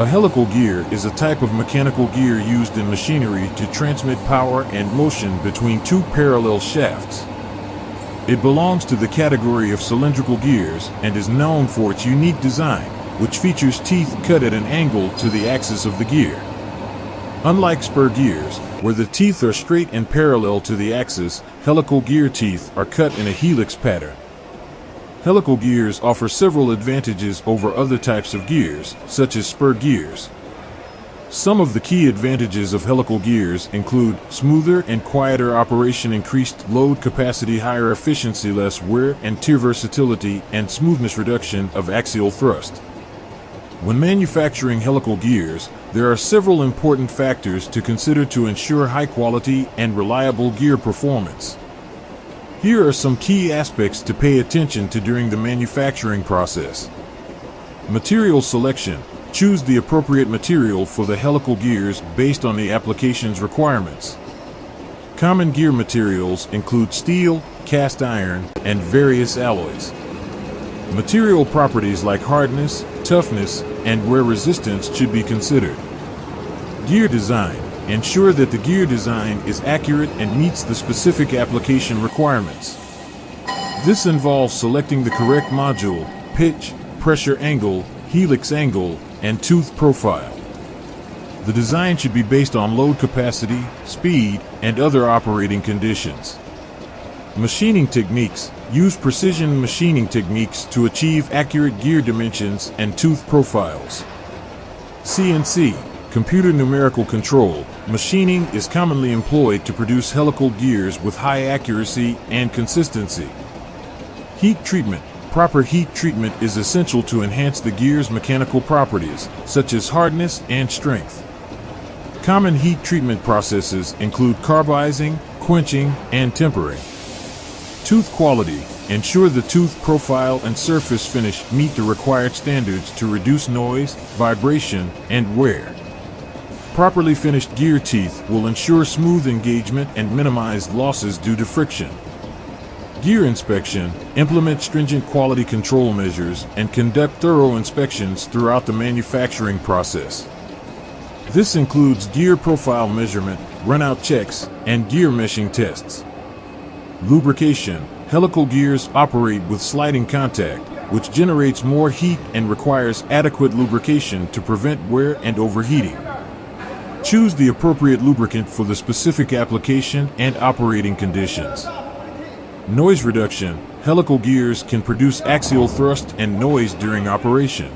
A helical gear is a type of mechanical gear used in machinery to transmit power and motion between two parallel shafts. It belongs to the category of cylindrical gears and is known for its unique design, which features teeth cut at an angle to the axis of the gear. Unlike spur gears, where the teeth are straight and parallel to the axis, helical gear teeth are cut in a helix pattern. Helical gears offer several advantages over other types of gears, such as spur gears. Some of the key advantages of helical gears include smoother and quieter operation, increased load capacity, higher efficiency, less wear and tear versatility, and smoothness reduction of axial thrust. When manufacturing helical gears, there are several important factors to consider to ensure high quality and reliable gear performance. Here are some key aspects to pay attention to during the manufacturing process. Material selection. Choose the appropriate material for the helical gears based on the application's requirements. Common gear materials include steel, cast iron, and various alloys. Material properties like hardness, toughness, and wear resistance should be considered. Gear design. Ensure that the gear design is accurate and meets the specific application requirements. This involves selecting the correct module, pitch, pressure angle, helix angle, and tooth profile. The design should be based on load capacity, speed, and other operating conditions. Machining techniques use precision machining techniques to achieve accurate gear dimensions and tooth profiles. CNC Computer numerical control, machining is commonly employed to produce helical gears with high accuracy and consistency. Heat treatment. Proper heat treatment is essential to enhance the gear's mechanical properties, such as hardness and strength. Common heat treatment processes include carburizing, quenching, and tempering. Tooth quality. Ensure the tooth profile and surface finish meet the required standards to reduce noise, vibration, and wear. Properly finished gear teeth will ensure smooth engagement and minimize losses due to friction. Gear inspection, implement stringent quality control measures, and conduct thorough inspections throughout the manufacturing process. This includes gear profile measurement, runout checks, and gear meshing tests. Lubrication, helical gears operate with sliding contact, which generates more heat and requires adequate lubrication to prevent wear and overheating. Choose the appropriate lubricant for the specific application and operating conditions. Noise reduction. Helical gears can produce axial thrust and noise during operation.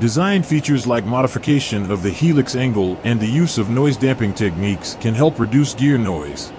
Design features like modification of the helix angle and the use of noise damping techniques can help reduce gear noise.